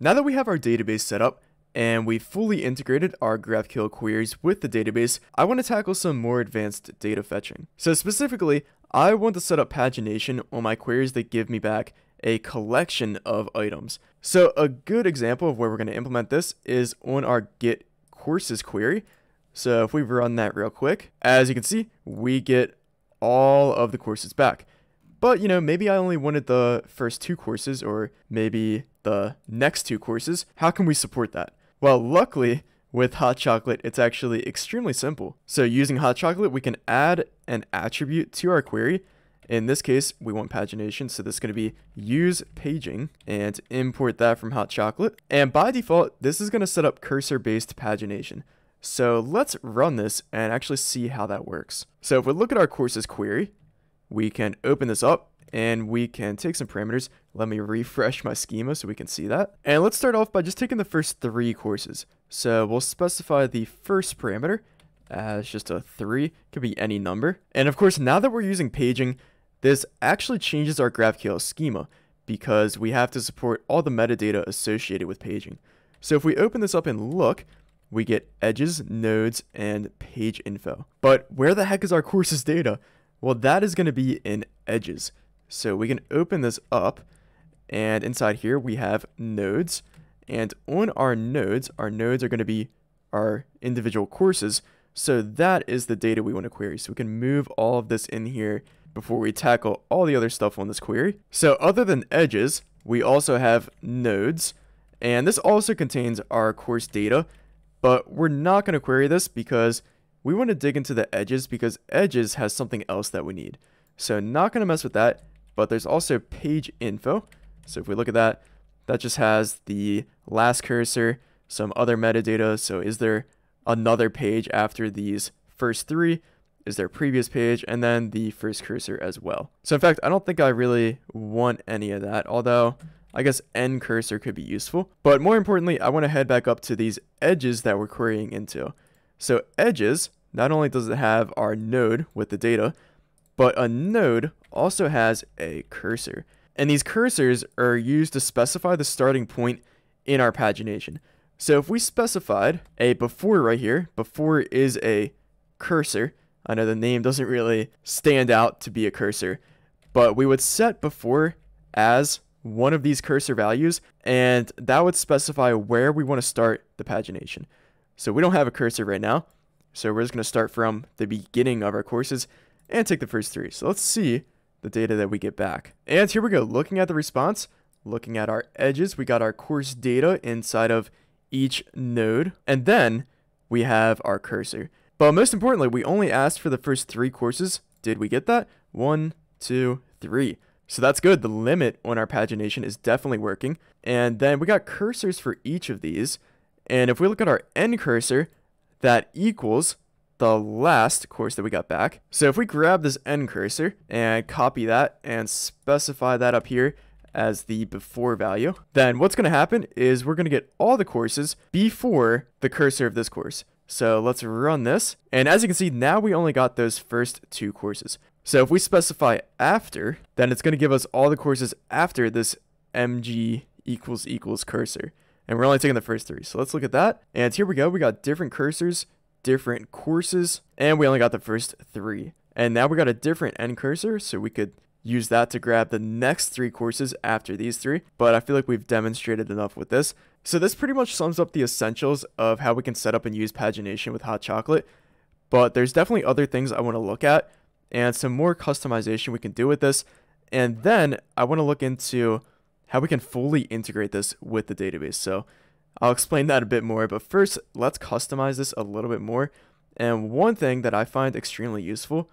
Now that we have our database set up, and we've fully integrated our GraphQL queries with the database, I want to tackle some more advanced data fetching. So specifically, I want to set up pagination on my queries that give me back a collection of items. So a good example of where we're going to implement this is on our get courses query. So if we run that real quick, as you can see, we get all of the courses back. But, you know, maybe I only wanted the first two courses or maybe the next two courses. How can we support that? Well, luckily, with hot chocolate, it's actually extremely simple. So using hot chocolate, we can add an attribute to our query. In this case, we want pagination, so this is going to be use paging and import that from hot chocolate. And by default, this is going to set up cursor-based pagination. So let's run this and actually see how that works. So if we look at our courses query, we can open this up and we can take some parameters. Let me refresh my schema so we can see that. And let's start off by just taking the first three courses. So we'll specify the first parameter as just a 3, could be any number. And of course, now that we're using paging, this actually changes our GraphQL schema because we have to support all the metadata associated with paging. So if we open this up and look, we get edges, nodes, and page info. But where the heck is our courses data? Well, that is going to be in edges. So we can open this up and inside here we have nodes and on our nodes, our nodes are going to be our individual courses. So that is the data we want to query. So we can move all of this in here before we tackle all the other stuff on this query. So other than edges, we also have nodes and this also contains our course data, but we're not going to query this because we want to dig into the edges because edges has something else that we need. So not going to mess with that. But there's also page info. So if we look at that, that just has the last cursor, some other metadata. So is there another page after these first three? Is there previous page? And then the first cursor as well. So in fact, I don't think I really want any of that, although I guess end cursor could be useful. But more importantly, I want to head back up to these edges that we're querying into. So edges, not only does it have our node with the data, but a node also has a cursor. And these cursors are used to specify the starting point in our pagination. So if we specified a before right here, before is a cursor. I know the name doesn't really stand out to be a cursor, but we would set before as one of these cursor values, and that would specify where we want to start the pagination. So we don't have a cursor right now, so we're just going to start from the beginning of our courses and take the first three. So let's see the data that we get back. And here we go, looking at the response, looking at our edges, we got our course data inside of each node, and then we have our cursor. But most importantly, we only asked for the first three courses. Did we get that? One, two, three. So that's good. The limit on our pagination is definitely working. And then we got cursors for each of these. And if we look at our end cursor, that equals the last course that we got back. So if we grab this end cursor and copy that and specify that up here as the before value, then what's going to happen is we're going to get all the courses before the cursor of this course. So let's run this. And as you can see, now we only got those first two courses. So if we specify after, then it's going to give us all the courses after this mg equals equals cursor. And we're only taking the first three. So let's look at that. And here we go. We got different cursors different courses, and we only got the first three. And now we got a different end cursor, so we could use that to grab the next three courses after these three, but I feel like we've demonstrated enough with this. So this pretty much sums up the essentials of how we can set up and use pagination with hot chocolate, but there's definitely other things I want to look at and some more customization we can do with this. And then I want to look into how we can fully integrate this with the database. So I'll explain that a bit more, but first, let's customize this a little bit more. And one thing that I find extremely useful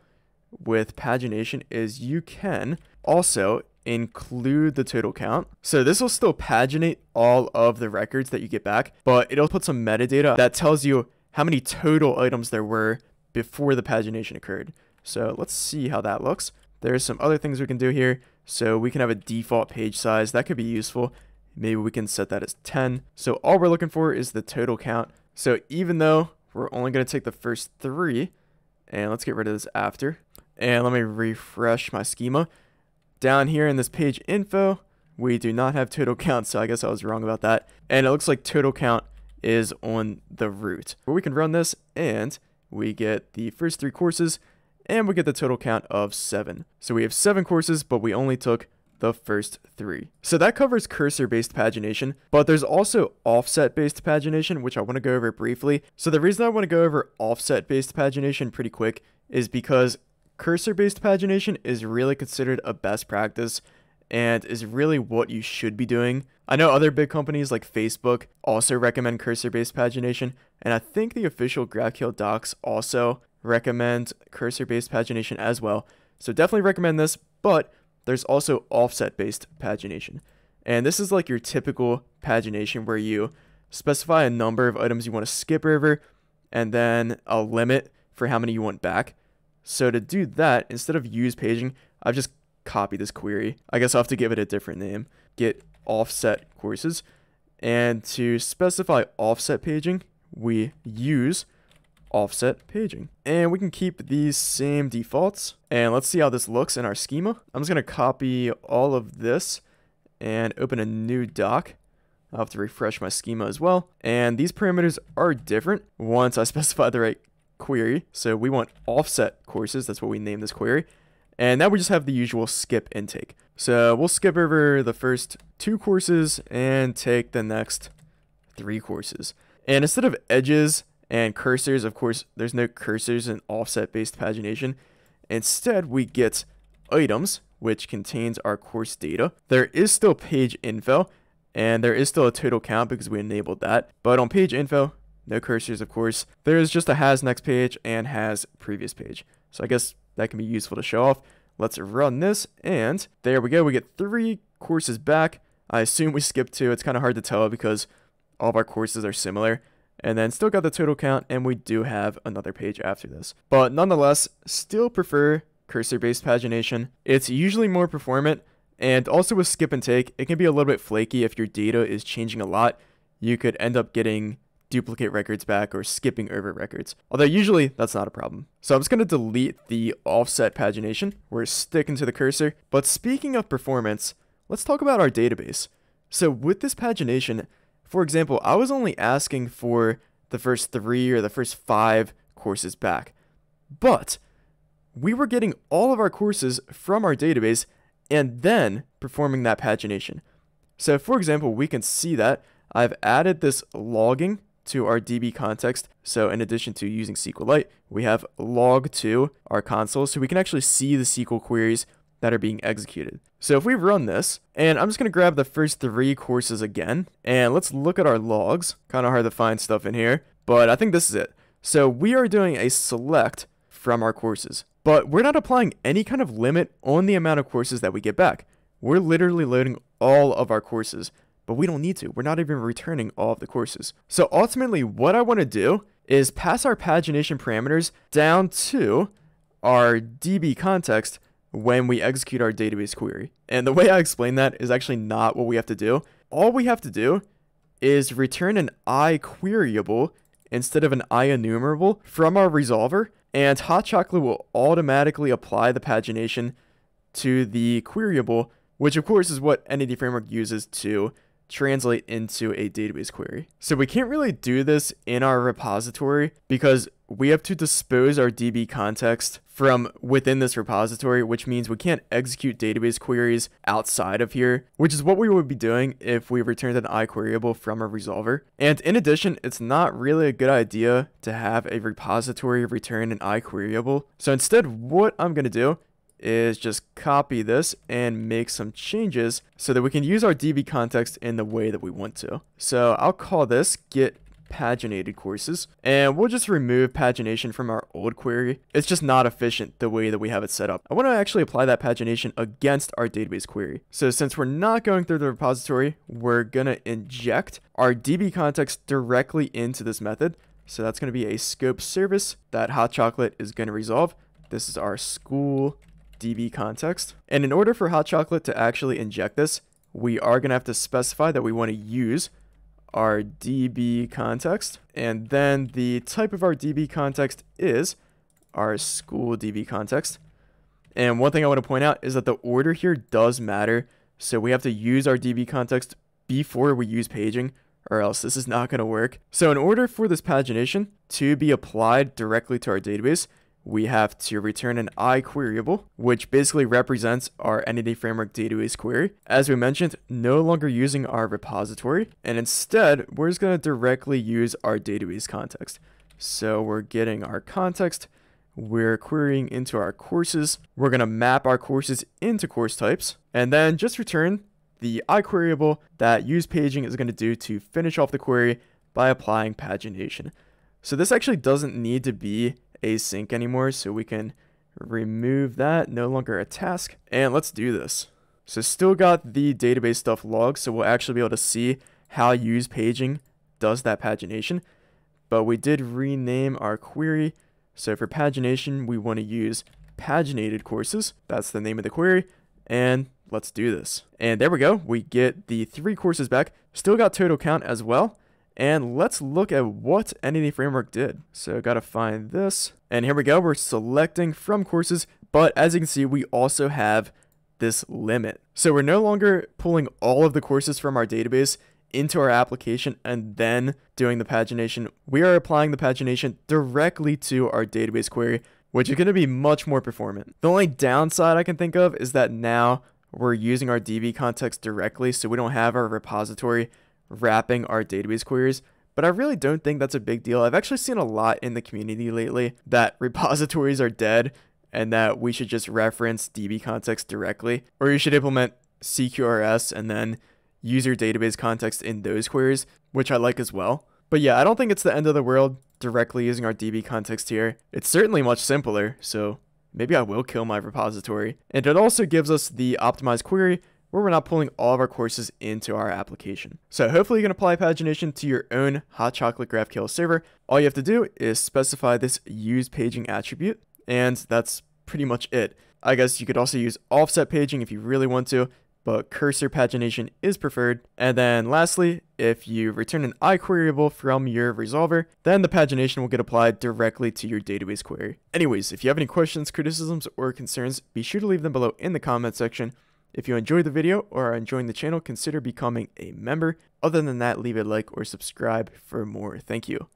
with pagination is you can also include the total count. So this will still paginate all of the records that you get back, but it'll put some metadata that tells you how many total items there were before the pagination occurred. So let's see how that looks. There's some other things we can do here. So we can have a default page size. That could be useful. Maybe we can set that as 10. So all we're looking for is the total count. So even though we're only going to take the first three, and let's get rid of this after. And let me refresh my schema. Down here in this page info, we do not have total count, so I guess I was wrong about that. And it looks like total count is on the root. Where we can run this and we get the first three courses and we get the total count of seven. So we have seven courses, but we only took the first three. So that covers cursor-based pagination, but there's also offset-based pagination, which I want to go over briefly. So the reason I want to go over offset-based pagination pretty quick is because cursor-based pagination is really considered a best practice and is really what you should be doing. I know other big companies like Facebook also recommend cursor-based pagination, and I think the official GraphQL docs also recommend cursor-based pagination as well. So definitely recommend this, but there's also offset-based pagination. And this is like your typical pagination where you specify a number of items you want to skip over and then a limit for how many you want back. So to do that, instead of use paging, I've just copied this query. I guess I'll have to give it a different name. Get offset courses. And to specify offset paging, we use offset paging. And we can keep these same defaults. And let's see how this looks in our schema. I'm just going to copy all of this and open a new doc. I'll have to refresh my schema as well. And these parameters are different once I specify the right query. So we want offset courses. That's what we name this query. And now we just have the usual skip intake. So we'll skip over the first two courses and take the next three courses. And instead of edges and cursors, of course, there's no cursors in offset-based pagination. Instead, we get items, which contains our course data. There is still page info, and there is still a total count because we enabled that. But on page info, no cursors, of course. There is just a has next page and has previous page. So I guess that can be useful to show off. Let's run this, and there we go. We get three courses back. I assume we skipped two. It's kind of hard to tell because all of our courses are similar and then still got the total count, and we do have another page after this. But nonetheless, still prefer cursor-based pagination. It's usually more performant, and also with skip and take, it can be a little bit flaky if your data is changing a lot. You could end up getting duplicate records back or skipping over records. Although usually that's not a problem. So I'm just going to delete the offset pagination. We're sticking to the cursor. But speaking of performance, let's talk about our database. So with this pagination, for example, I was only asking for the first three or the first five courses back, but we were getting all of our courses from our database and then performing that pagination. So for example, we can see that I've added this logging to our DB context. So in addition to using SQLite, we have log to our console so we can actually see the SQL queries that are being executed. So if we run this, and I'm just going to grab the first three courses again, and let's look at our logs. Kind of hard to find stuff in here, but I think this is it. So we are doing a select from our courses, but we're not applying any kind of limit on the amount of courses that we get back. We're literally loading all of our courses, but we don't need to. We're not even returning all of the courses. So ultimately, what I want to do is pass our pagination parameters down to our DB context when we execute our database query. And the way I explain that is actually not what we have to do. All we have to do is return an i queryable instead of an i enumerable from our resolver, and Hot Chocolate will automatically apply the pagination to the queryable, which of course is what Entity Framework uses to translate into a database query. So we can't really do this in our repository because we have to dispose our DB context from within this repository, which means we can't execute database queries outside of here, which is what we would be doing if we returned an iQueryable from a resolver. And in addition, it's not really a good idea to have a repository return an iQueryable. So instead, what I'm going to do is just copy this and make some changes so that we can use our DB context in the way that we want to. So I'll call this get paginated courses and we'll just remove pagination from our old query. It's just not efficient the way that we have it set up. I want to actually apply that pagination against our database query. So since we're not going through the repository, we're going to inject our DB context directly into this method. So that's going to be a scope service that Hot Chocolate is going to resolve. This is our school DB context. And in order for Hot Chocolate to actually inject this, we are going to have to specify that we want to use our DB context. And then the type of our DB context is our school DB context. And one thing I want to point out is that the order here does matter So we have to use our DB context before we use paging or else this is not going to work. So in order for this pagination to be applied directly to our database, we have to return an iQueryable, which basically represents our Entity Framework database query. As we mentioned, no longer using our repository, and instead, we're just going to directly use our database context. So we're getting our context, we're querying into our courses, we're going to map our courses into course types, and then just return the iQueryable that use paging is going to do to finish off the query by applying pagination. So this actually doesn't need to be async anymore, so we can remove that, no longer a task, and let's do this. So still got the database stuff logged, so we'll actually be able to see how use paging does that pagination, but we did rename our query. So for pagination, we want to use paginated courses. That's the name of the query. And let's do this. And there we go. We get the three courses back. Still got total count as well. And let's look at what Entity Framework did. So gotta find this. And here we go. We're selecting from courses. But as you can see, we also have this limit. So we're no longer pulling all of the courses from our database into our application and then doing the pagination. We are applying the pagination directly to our database query, which is going to be much more performant. The only downside I can think of is that now we're using our DB context directly, so we don't have our repository wrapping our database queries. But I really don't think that's a big deal. I've actually seen a lot in the community lately that repositories are dead and that we should just reference DB context directly, or you should implement CQRS and then use your database context in those queries, which I like as well. But yeah, I don't think it's the end of the world directly using our DB context here. It's certainly much simpler, so maybe I will kill my repository. And it also gives us the optimized query where we're not pulling all of our courses into our application. So hopefully you can apply pagination to your own Hot Chocolate GraphQL server. All you have to do is specify this use paging attribute, and that's pretty much it. I guess you could also use offset paging if you really want to, but cursor pagination is preferred. And then lastly, if you return an iQueryable from your resolver, then the pagination will get applied directly to your database query. Anyways, if you have any questions, criticisms, or concerns, be sure to leave them below in the comment section. If you enjoyed the video or are enjoying the channel, consider becoming a member. Other than that, leave a like or subscribe for more. Thank you.